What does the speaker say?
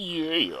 Yeah.